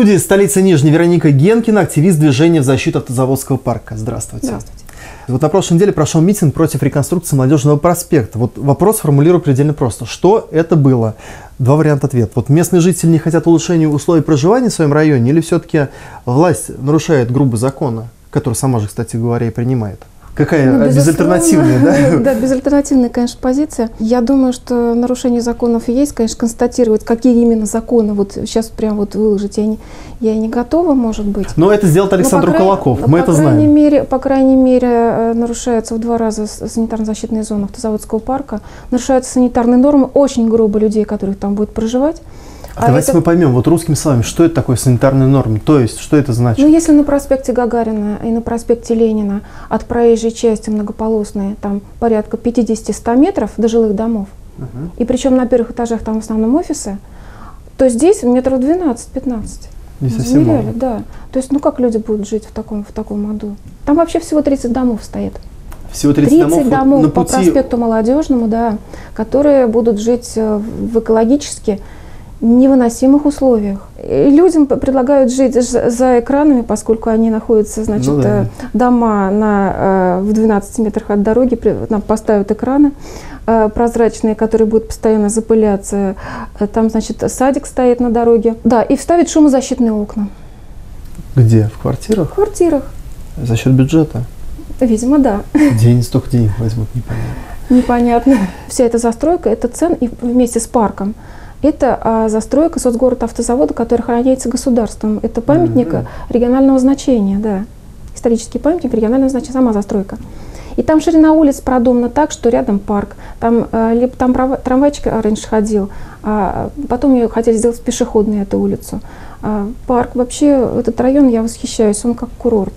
студии столицы Нижней Вероника Генкина, активист движения в защиту автозаводского парка. Здравствуйте. Здравствуйте. Вот на прошлой неделе прошел митинг против реконструкции Молодежного проспекта. Вот вопрос формулирую предельно просто. Что это было? Два варианта ответа. Вот местные жители не хотят улучшения условий проживания в своем районе или все-таки власть нарушает грубо закона, который сама же, кстати говоря, и принимает? Какая Ну, безальтернативная, да? Да, безальтернативная, конечно, позиция. Я думаю, что нарушение законов есть, конечно, констатировать, какие именно законы. Вот сейчас прям вот выложить я не, я не готова, может быть. Но это сделал Александр Но, Кулаков, мы по это крайней знаем. Мере, по крайней мере, э, нарушаются в два раза санитарно-защитные зоны автозаводского парка, нарушаются санитарные нормы, очень грубо людей, которых там будет проживать. А Давайте это- мы поймем, вот русскими словами, что это такое санитарные нормы, то есть, что это значит? Ну, если на проспекте Гагарина и на проспекте Ленина от проезжей части многополосной там порядка 50-100 метров до жилых домов, Мгм. и причем на первых этажах там в основном офисы, то здесь метров 12-15. Не совсем Измеряли, мало. да. То есть, ну как люди будут жить в таком, в таком аду? Там вообще всего 30 домов стоит. Всего 30, 30 домов, домов, вот по пути проспекту Молодежному, да, которые будут жить э, в экологически невыносимых условиях. И людям предлагают жить за экранами, поскольку они находятся, значит, Ну да. э, дома на, э, в 12 метрах от дороги, нам поставят экраны э, прозрачные, которые будут постоянно запыляться. Там, значит, садик стоит на дороге. Да, и вставить шумозащитные окна. Где? В квартирах? В квартирах. За счет бюджета? Видимо, да. Где они столько денег возьмут, непонятно. Непонятно. Вся эта застройка, это цен и вместе с парком. Это а, застройка соцгорода автозавода, который охраняется государством. Это памятник Мгм. регионального значения, да. Исторический памятник регионального значения, сама застройка. И там ширина улиц продумана так, что рядом парк. Там, э, либо там трамвайчик раньше ходил, а потом ее хотели сделать пешеходной эту улицу. А парк, вообще, этот район, я восхищаюсь, он как курорт.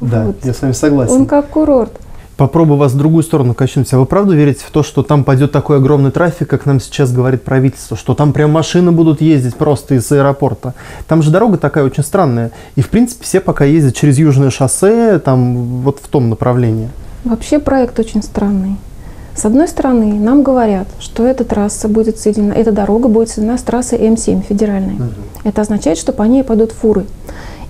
Да, Вот. я с вами согласен. Он как курорт. Попробую вас в другую сторону качнуть. А вы правда верите в то, что там пойдет такой огромный трафик, как нам сейчас говорит правительство, что там прям машины будут ездить просто из аэропорта? Там же дорога такая очень странная. И, в принципе, все пока ездят через Южное шоссе, там вот в том направлении. Вообще проект очень странный. С одной стороны, нам говорят, что эта трасса будет соединена, эта дорога будет соединена с трассой М7 федеральной. Это означает, что по ней пойдут фуры.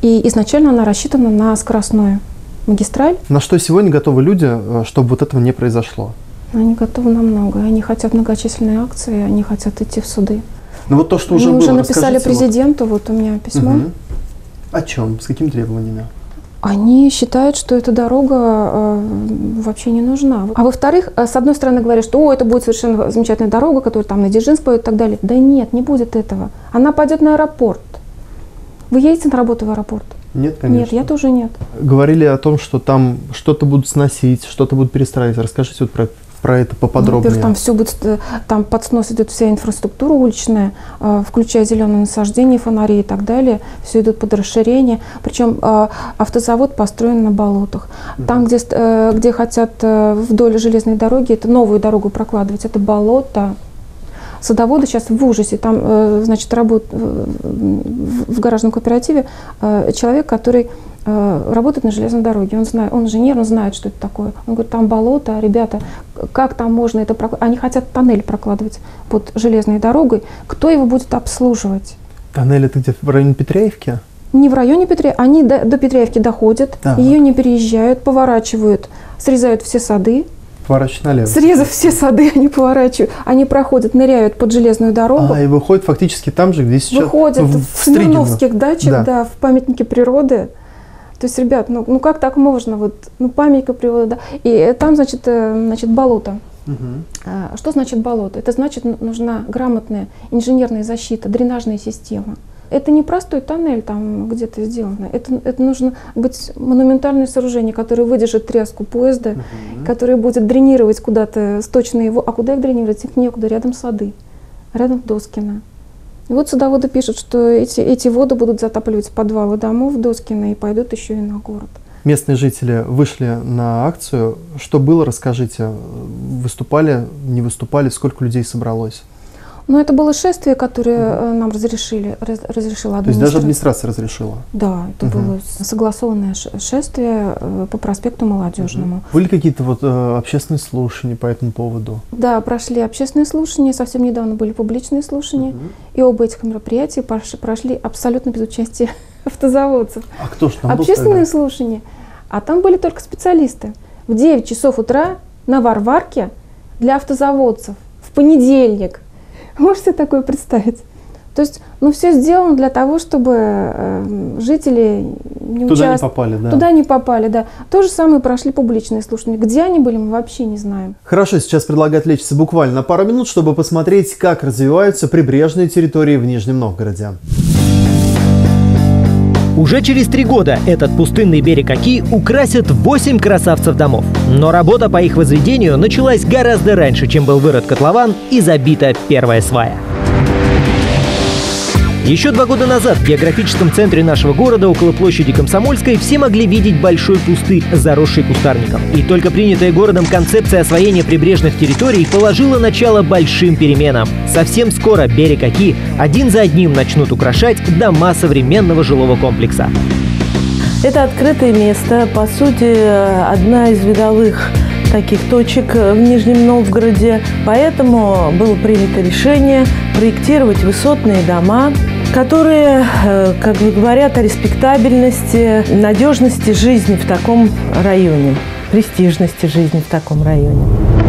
И изначально она рассчитана на скоростную магистраль. На что сегодня готовы люди, э, чтобы вот этого не произошло? Они готовы на многое. Они хотят многочисленные акции, они хотят идти в суды. Ну вот то, что уже Мы было, уже написали расскажите, вот. президенту, вот у меня письмо. Мгм. О чем? С какими требованиями? Они считают, что эта дорога э, вообще не нужна. А во-вторых, э, с одной стороны говорят, что О, это будет совершенно замечательная дорога, которая там на Дзержинск пойдет и так далее. Да нет, не будет этого. Она пойдет на аэропорт. Вы едете на работу в аэропорт? Нет, конечно. Нет, я тоже нет. Говорили о том, что там что-то будут сносить, что-то будут перестраивать. Расскажите вот про, про это поподробнее. Во-первых, там все будет, э, там под снос идет вся инфраструктура уличная, э, включая зеленые насаждения, фонари и так далее. Все идет под расширение. Причем э, автозавод построен на болотах. Там, где, где хотят вдоль железной дороги, это новую дорогу прокладывать, это болото. Садоводы сейчас в ужасе. Там, э, значит, работает в гаражном кооперативе э, человек, который э, работает на железной дороге. Он, знает, он инженер, он знает, что это такое. Он говорит, там болото, ребята, как там можно это прокладывать? Они хотят тоннель прокладывать под железной дорогой. Кто его будет обслуживать? Тоннель это где в районе Петряевки? Не в районе Петряевки, они до, до Петряевки доходят, Так. ее не переезжают, поворачивают, срезают все сады, Поворачивай налево. срезав все сады, они поворачивают, они проходят, ныряют под железную дорогу. А, и выходит фактически там же, где сейчас... выходят в, в, в. Смирновских дачах, Да. да. в памятнике природы. То есть, ребят, ну, ну как так можно? Вот, ну, памятника природы, да. И э, там, значит, э, значит, болото. А, Что значит болото? Это значит, нужна грамотная инженерная защита, дренажная система. Это не простой тоннель там где-то сделано. Это, это нужно быть монументальное сооружение, которое выдержит тряску поезда, которое будет дренировать куда-то сточные его. А куда их дренировать? Их некуда, рядом сады, рядом Доскина. И вот садоводы пишут, что эти, эти воды будут затапливать подвалы домов Доскина и пойдут еще и на город. Местные жители вышли на акцию. Что было, расскажите. Выступали, не выступали, сколько людей собралось? Но это было шествие, которое угу. нам разрешили, раз, разрешила То есть даже администрация разрешила? Да, это угу. было согласованное шествие э, по проспекту Молодежному. Угу. Были какие-то вот э, общественные слушания по этому поводу? Да, прошли общественные слушания, совсем недавно были публичные слушания, угу. и оба этих мероприятия прошли абсолютно без участия автозаводцев. А кто же там Общественные был слушания. А там были только специалисты. В 9 часов утра на Варварке для автозаводцев в понедельник Можете такое представить? То есть, ну, все сделано для того, чтобы э, жители не туда участ... не попали, да. Туда не попали, да. То же самое прошли публичные слушания. Где они были, мы вообще не знаем. Хорошо, сейчас предлагаю отвлечься буквально на пару минут, чтобы посмотреть, как развиваются прибрежные территории в Нижнем Новгороде. Уже через три года этот пустынный берег Оки украсит 8 красавцев домов. Но работа по их возведению началась гораздо раньше, чем был вырод котлован и забита первая свая. Еще два года назад в географическом центре нашего города, около площади Комсомольской, все могли видеть большой пустырь, заросший кустарником. И только принятая городом концепция освоения прибрежных территорий положила начало большим переменам. Совсем скоро берег Оки один за одним начнут украшать дома современного жилого комплекса. Это открытое место, по сути, одна из видовых таких точек в Нижнем Новгороде. Поэтому было принято решение проектировать высотные дома которые, э, как говорят о респектабельности, надежности жизни в таком районе, престижности жизни в таком районе.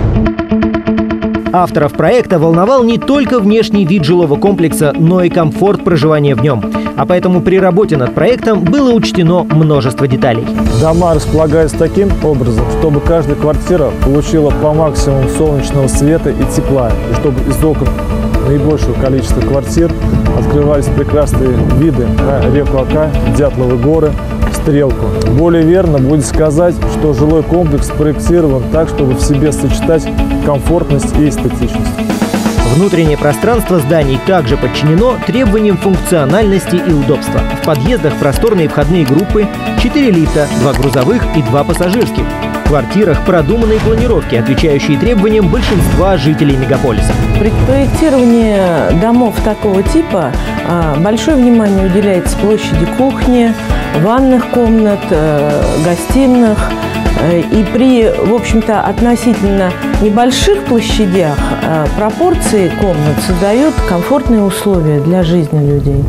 Авторов проекта волновал не только внешний вид жилого комплекса, но и комфорт проживания в нем. А поэтому при работе над проектом было учтено множество деталей. Дома располагаются таким образом, чтобы каждая квартира получила по максимуму солнечного света и тепла, и чтобы из окон наибольшего количества квартир открывались прекрасные виды на реку Ака, Дятловы горы, Стрелку. Более верно будет сказать, что жилой комплекс проектирован так, чтобы в себе сочетать комфортность и эстетичность. Внутреннее пространство зданий также подчинено требованиям функциональности и удобства. В подъездах просторные входные группы, 4 лифта, 2 грузовых и 2 пассажирских. В квартирах продуманные планировки, отвечающие требованиям большинства жителей мегаполиса. При проектировании домов такого типа а, большое внимание уделяется площади кухни, ванных комнат, э, гостиных. Э, и при, в общем-то, относительно небольших площадях э, пропорции комнат создают комфортные условия для жизни людей.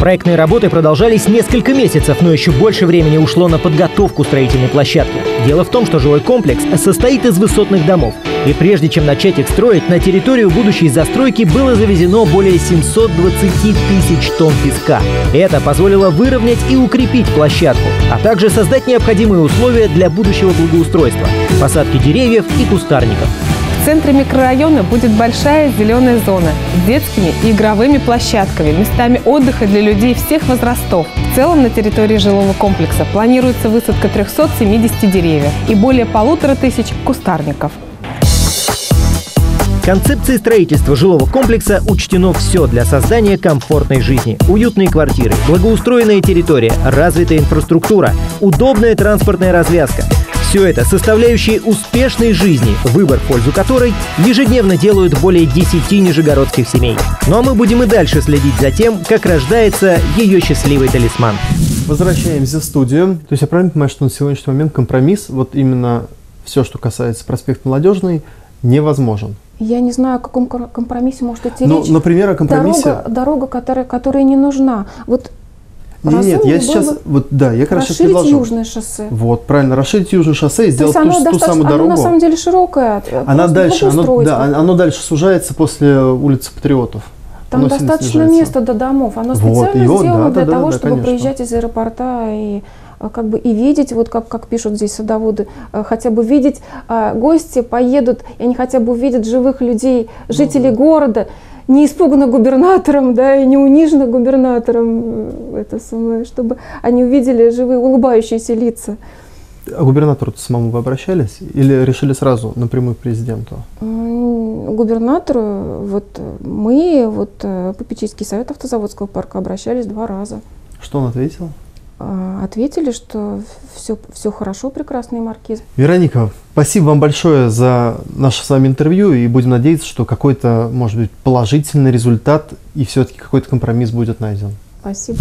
Проектные работы продолжались несколько месяцев, но еще больше времени ушло на подготовку строительной площадки. Дело в том, что жилой комплекс состоит из высотных домов. И прежде чем начать их строить, на территорию будущей застройки было завезено более 720 тысяч тонн песка. Это позволило выровнять и укрепить площадку, а также создать необходимые условия для будущего благоустройства – посадки деревьев и кустарников. Центре микрорайона будет большая зеленая зона с детскими и игровыми площадками, местами отдыха для людей всех возрастов. В целом на территории жилого комплекса планируется высадка 370 деревьев и более полутора тысяч кустарников. В концепции строительства жилого комплекса учтено все для создания комфортной жизни. Уютные квартиры, благоустроенная территория, развитая инфраструктура, удобная транспортная развязка – все это составляющие успешной жизни, выбор в пользу которой ежедневно делают более 10 нижегородских семей. Ну а мы будем и дальше следить за тем, как рождается ее счастливый талисман. Возвращаемся в студию. То есть я правильно понимаю, что на сегодняшний момент компромисс, вот именно все, что касается проспекта Молодежный, невозможен? Я не знаю, о каком компромиссе может идти ну, речь. Например, о компромиссе... Дорога, дорога которая, которая не нужна. Вот нет, нет, я сейчас, вот да, я как раз сейчас предложу. южное шоссе. Вот, правильно, расширить южное шоссе и сделать ту, ту самую дорогу. Оно на самом деле широкое. Она дальше, оно, да, оно дальше сужается после улицы Патриотов. Там оно достаточно места до домов. Оно специально вот, сделано да, для да, того, да, чтобы конечно. проезжать из аэропорта и а, как бы и видеть, вот как, как пишут здесь садоводы, а, хотя бы видеть, а, гости поедут, и они хотя бы увидят живых людей, жителей ну, города, не испугана губернатором, да, и не унижена губернатором, э, это самое, чтобы они увидели живые улыбающиеся лица. А губернатору самому вы обращались или решили сразу напрямую к президенту? Губернатору, вот мы, вот э, попечительский совет автозаводского парка обращались два раза. Что он ответил? Э, ответили, что все, все хорошо, прекрасный маркиз. Вероника, спасибо вам большое за наше с вами интервью и будем надеяться, что какой-то, может быть, положительный результат и все-таки какой-то компромисс будет найден. Спасибо.